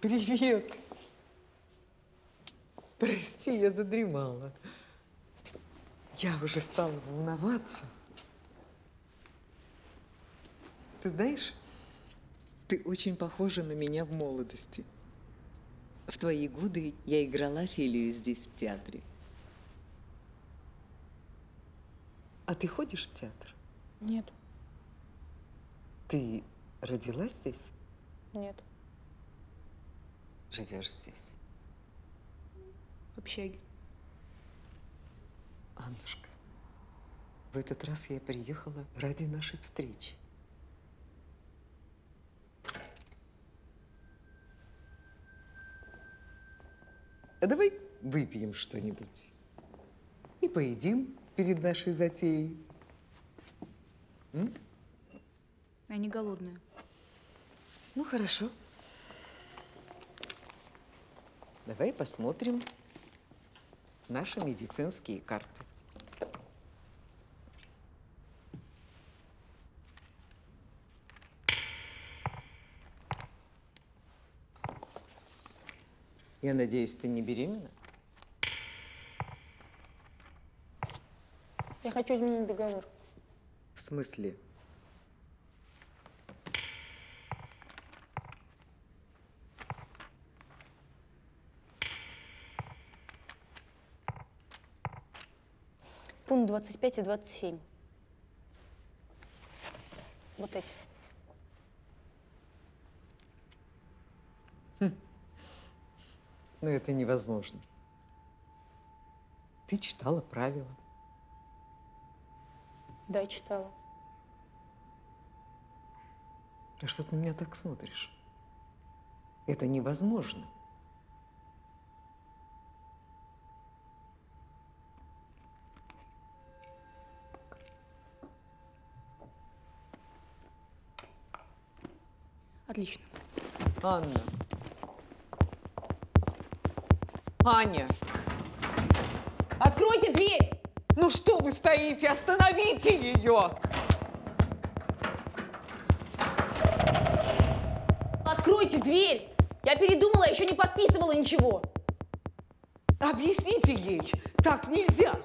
Привет. Прости, я задремала. Я уже стала волноваться. Ты знаешь, ты очень похожа на меня в молодости. В твои годы я играла Филию здесь, в театре. А ты ходишь в театр? Нет, Ты родилась здесь? нет, Живешь здесь? в общаге. Аннушка, в этот раз я приехала ради нашей встречи. А давай выпьем что-нибудь и поедим перед нашей затеей. М? Я не голодная. Ну, хорошо. Давай посмотрим наши медицинские карты. Я надеюсь, ты не беременна? Я хочу изменить договор. В смысле? Пункт 25 и 27. Вот эти. Но это невозможно. Ты читала правила. Да, читала. А что ты на меня так смотришь? Это невозможно. Отлично. Анна. Аня, Откройте дверь! ну что вы стоите? Остановите ее! Откройте дверь! Я передумала, еще не подписывала ничего. Объясните ей, так нельзя.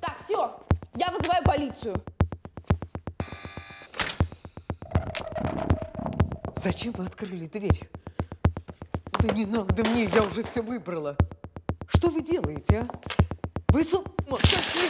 Так, все, я вызываю полицию. Зачем вы открыли дверь? Да не надо мне, я уже все выбрала. Что вы делаете, а? Вы с ума сошли?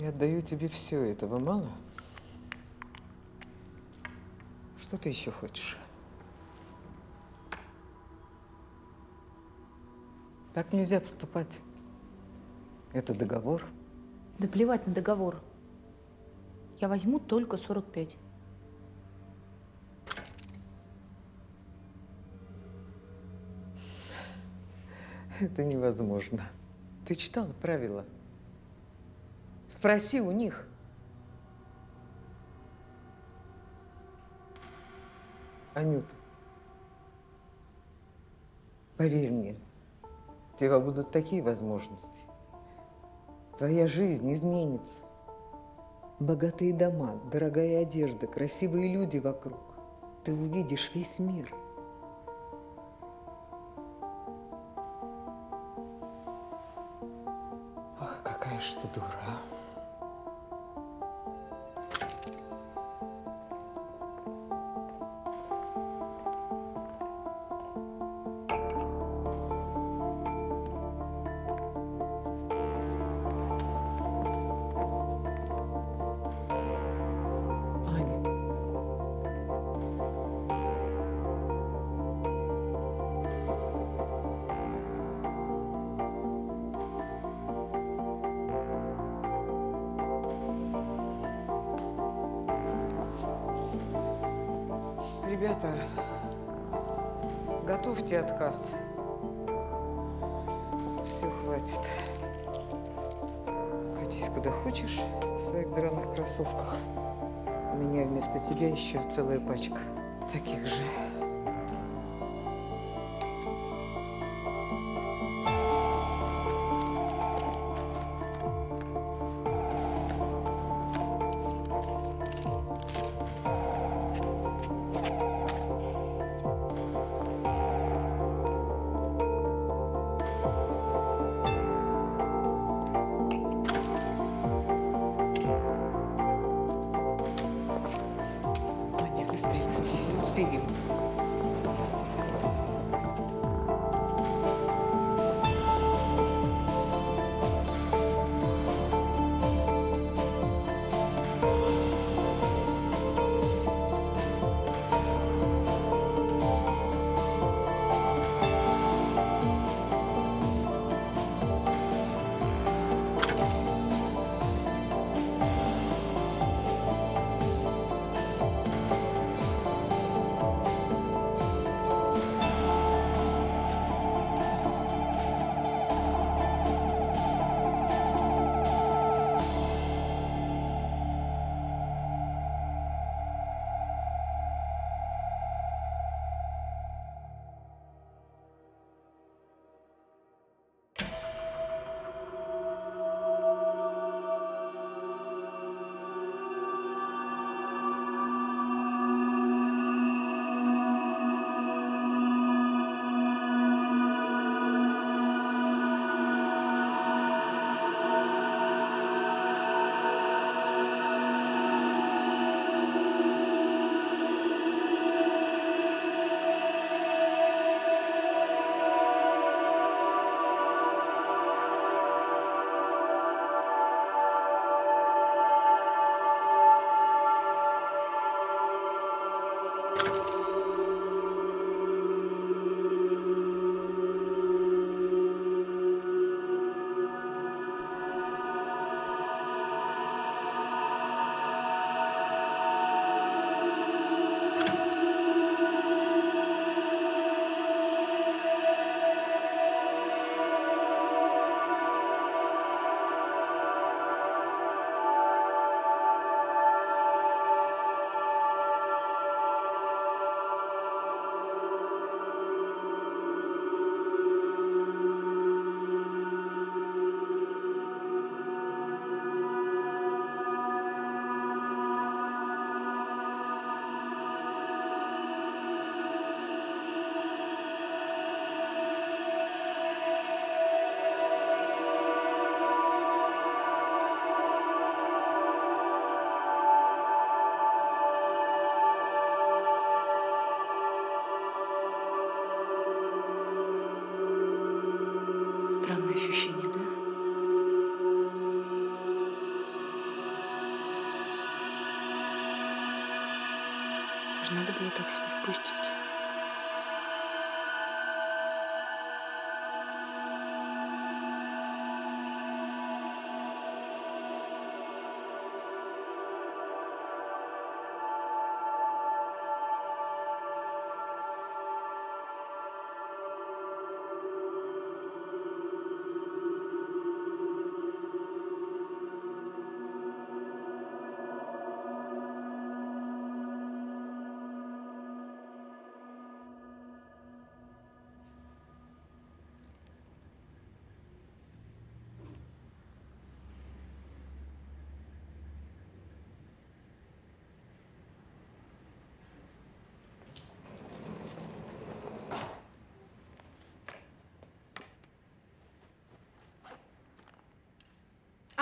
Я отдаю тебе все, этого мало? Что ты еще хочешь? Так нельзя поступать. Это договор. Да плевать на договор. Я возьму только 45. Это невозможно. Ты читала правила? Спроси у них. Анюта, поверь мне, у тебя будут такие возможности. Твоя жизнь изменится. Богатые дома, дорогая одежда, красивые люди вокруг. Ты увидишь весь мир. Ах, какая ж ты дура. а. Ребята, готовьте отказ. Все, хватит. Катись куда хочешь в своих драных кроссовках. У меня вместо тебя еще целая пачка таких же. Быстрее, быстрее, успеем. Странное ощущение, да? Тоже надо было так себя спустить.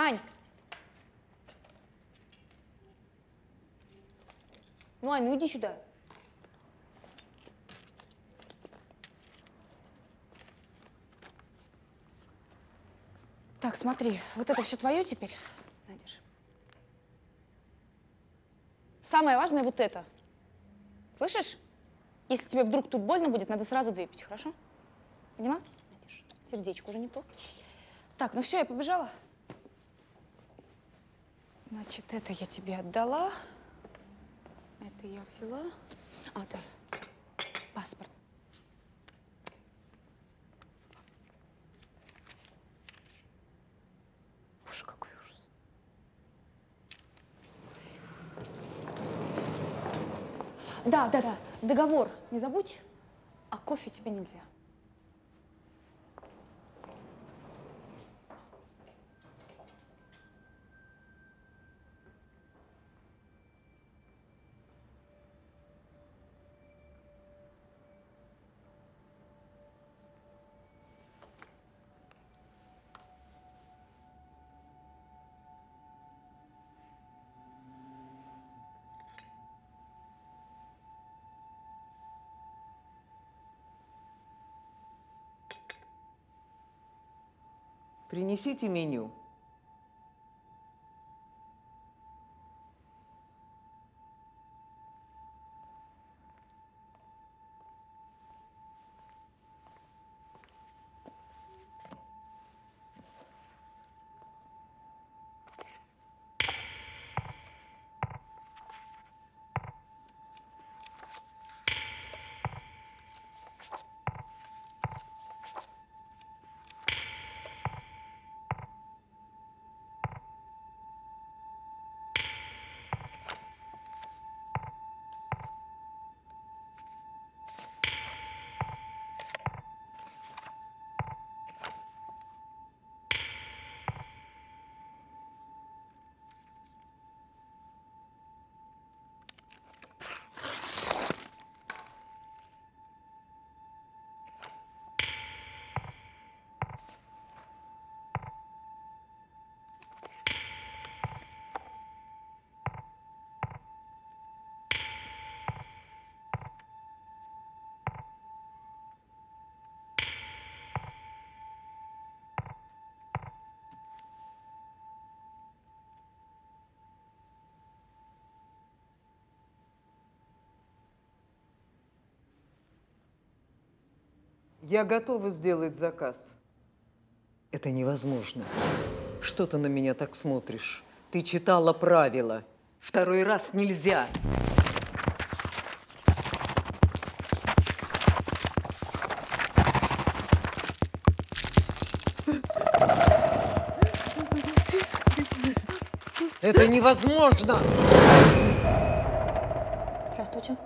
Ань! Ну, Ань, ну иди сюда. Так, смотри, вот это все твое теперь. На, держи. Самое важное вот это. Слышишь? Если тебе вдруг тут больно будет, надо сразу выпить, хорошо? Поняла? На, держи. Сердечко уже не то. Так, ну все, я побежала. Значит, это я тебе отдала. Это я взяла. А, да. Паспорт. Боже, какой ужас. Да, да, да. Договор не забудь. А кофе тебе нельзя. Принесите меню. Я готова сделать заказ. Это невозможно. Что ты на меня так смотришь? Ты читала правила. Второй раз нельзя. Это невозможно! Здравствуйте.